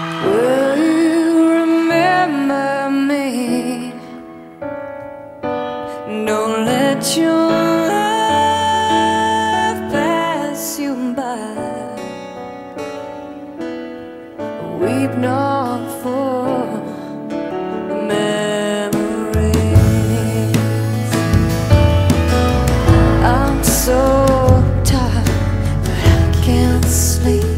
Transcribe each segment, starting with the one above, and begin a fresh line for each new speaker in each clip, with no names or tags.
Will you remember me? Don't let your love pass you by. Weep not for memories. I'm so tired, but I can't sleep.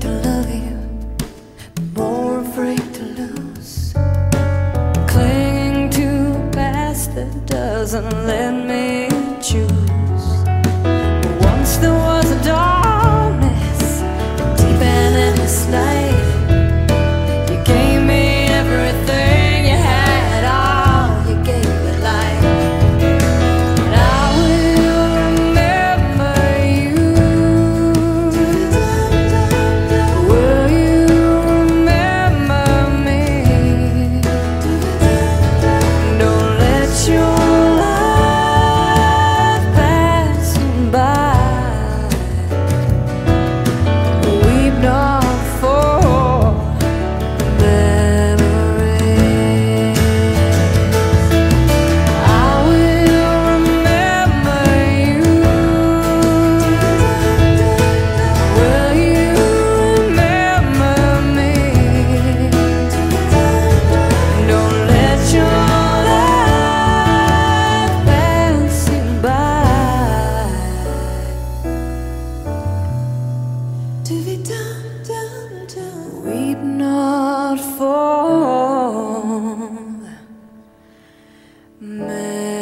to love you, more afraid to lose. Clinging to a past that doesn't let me. Man.